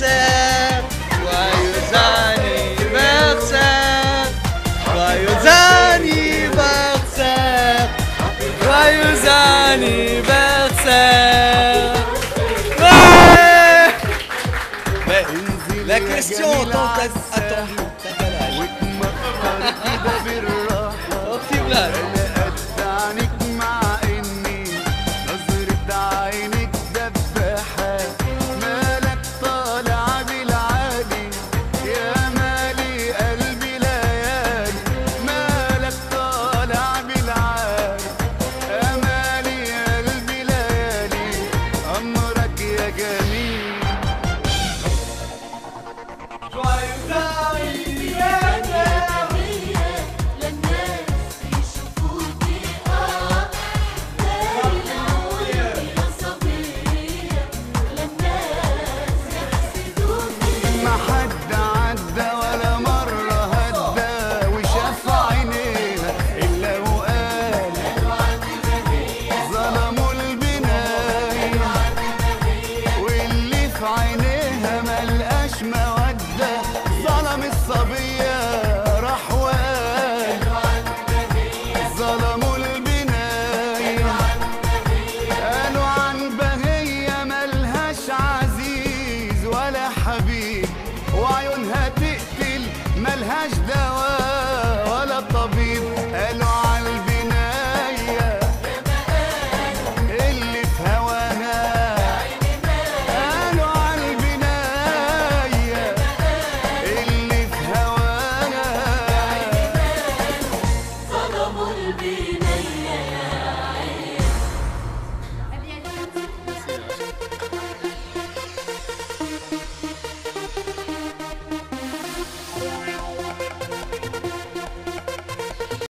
anniversaire, joyeux anniversaire, joyeux anniversaire, joyeux anniversaire. Ouais Mais la question tant attendue. ليها ملقاش مودة ظلم الصبية راح وقال ظلموا البناية قالوا عن بهية ملهاش عزيز ولا حبيب وعيونها تقتل ملهاش دواء ولا طبيب be